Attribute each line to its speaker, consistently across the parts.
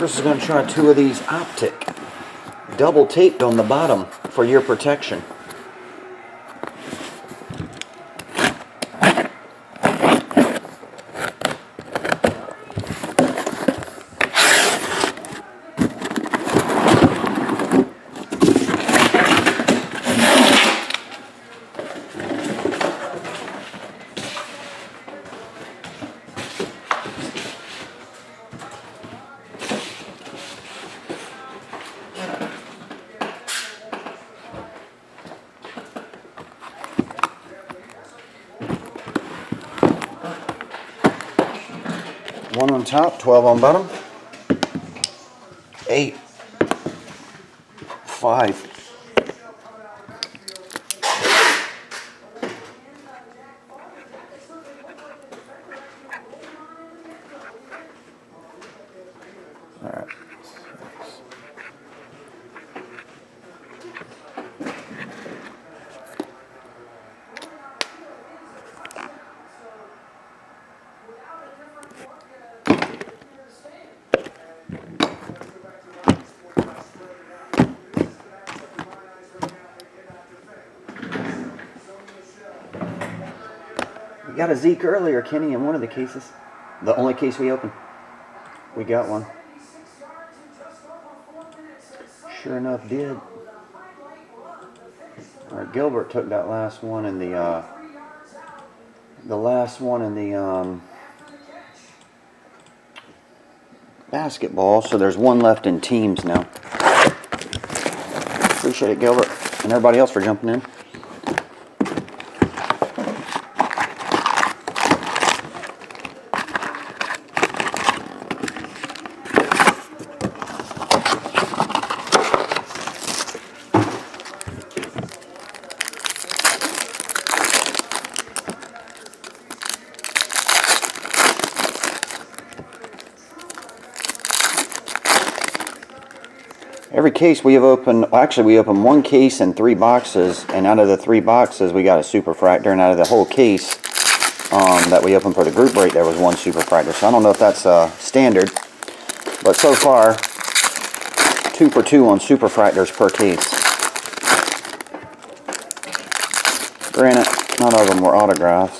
Speaker 1: Chris is going to try two of these optic. Double taped on the bottom for your protection. One on top, 12 on bottom. Eight. Five. Got a Zeke earlier, Kenny, in one of the cases. The only case we opened. We got one. Sure enough, did. All right, Gilbert took that last one in the uh, the last one in the um, basketball. So there's one left in teams now. Appreciate it, Gilbert, and everybody else for jumping in. Every case we have opened, well, actually we opened one case and three boxes, and out of the three boxes we got a superfractor, and out of the whole case um, that we opened for the group break there was one superfractor. So I don't know if that's uh, standard, but so far two for two on superfractors per case. Granted, none of them were autographs.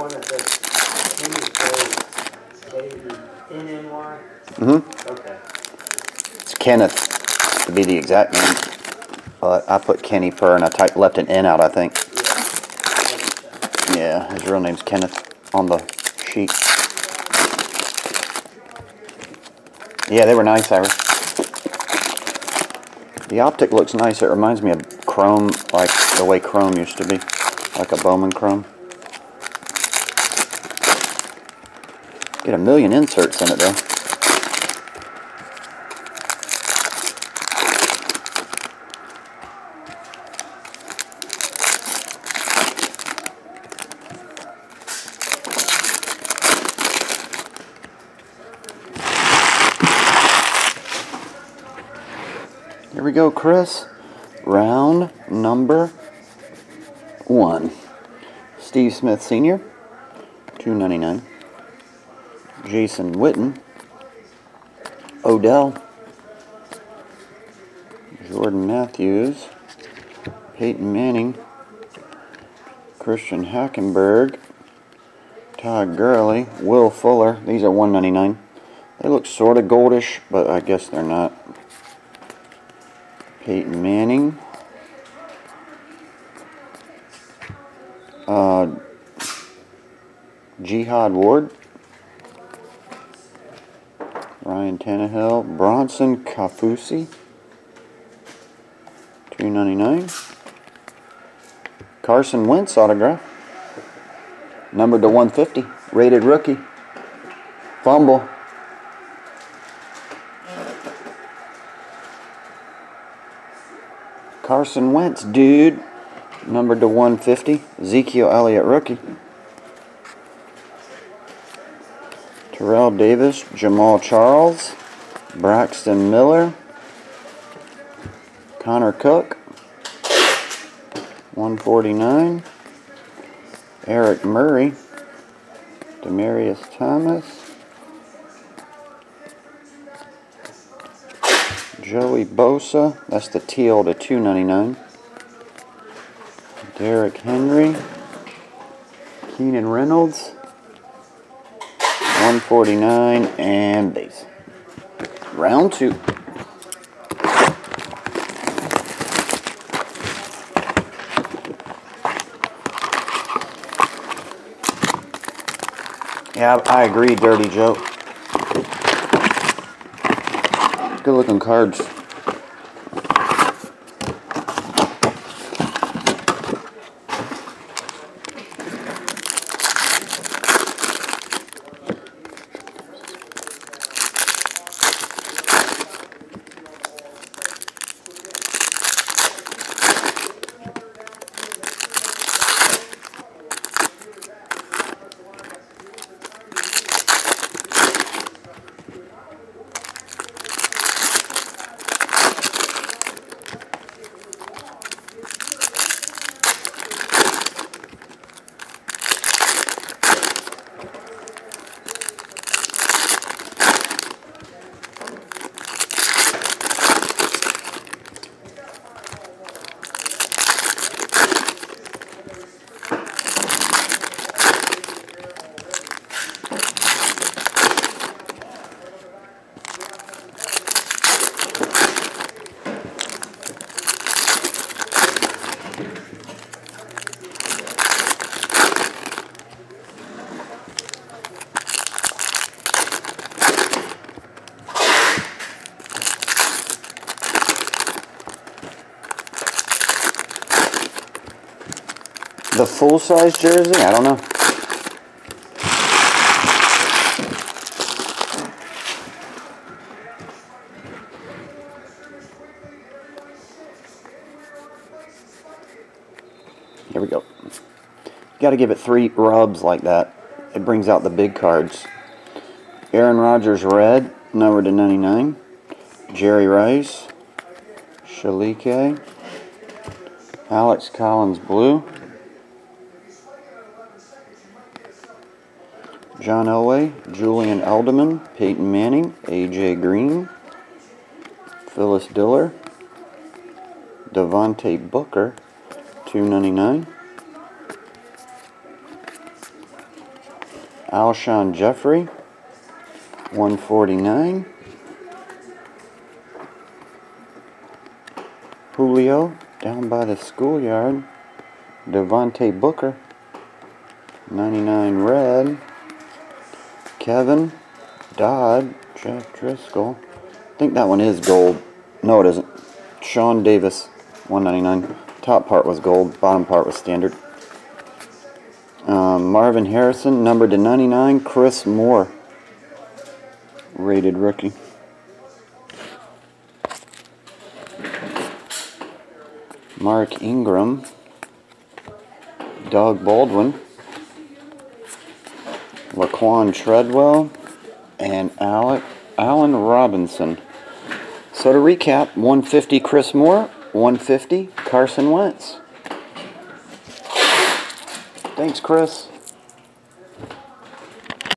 Speaker 2: One that says Henry Cole, K-E-N-N-Y?
Speaker 1: Mm-hmm.
Speaker 2: Okay.
Speaker 1: It's Kenneth, to be the exact name. But I put Kenny Per and I typed, left an N out, I think. Yeah, his real name's Kenneth on the sheet. Yeah, they were nice, Iris. The optic looks nice. It reminds me of chrome, like the way chrome used to be. Like a Bowman chrome. Get a million inserts in it, though. Here we go, Chris. Round number one. Steve Smith Sr., two ninety nine. Jason Witten, Odell, Jordan Matthews, Peyton Manning, Christian Hackenberg, Todd Gurley, Will Fuller. These are one ninety nine. They look sort of goldish, but I guess they're not. Peyton Manning. Uh, Jihad Ward. Ryan Tannehill. Bronson Kaufusi. Two ninety nine. Carson Wentz autograph. Numbered to 150. Rated rookie. Fumble. Carson Wentz, dude. Numbered to 150. Ezekiel Elliott, rookie. Terrell Davis, Jamaal Charles, Braxton Miller, Connor Cook, 149. Eric Murray. Demaryius Thomas. Joey Bosa. That's the teal to 299. Derrick Henry. Keenan Reynolds. 149 and base. Round two. Yeah, I agree, Dirty Joe. Good looking cards. The full size jersey? I don't know. Here we go. Got to give it three rubs like that. It brings out the big cards. Aaron Rodgers red, number to 99. Jerry Rice. Shalike. Alex Collins blue. John Elway, Julian Edelman, Peyton Manning, AJ Green, Phyllis Diller, Devontae Booker, 299. Alshon Jeffery, 149. Julio, down by the schoolyard, Devontae Booker, 99 red. Kevin, Dodd, Jeff Driskel. I think that one is gold. No, it isn't. Sean Davis, 199. Top part was gold, bottom part was standard. Um, Marvin Harrison, numbered to 99. Chris Moore, rated rookie. Mark Ingram, Doug Baldwin. Laquan Treadwell, and Alec Allen Robinson. So to recap, 150 Chris Moore, 150 Carson Wentz. Thanks, Chris.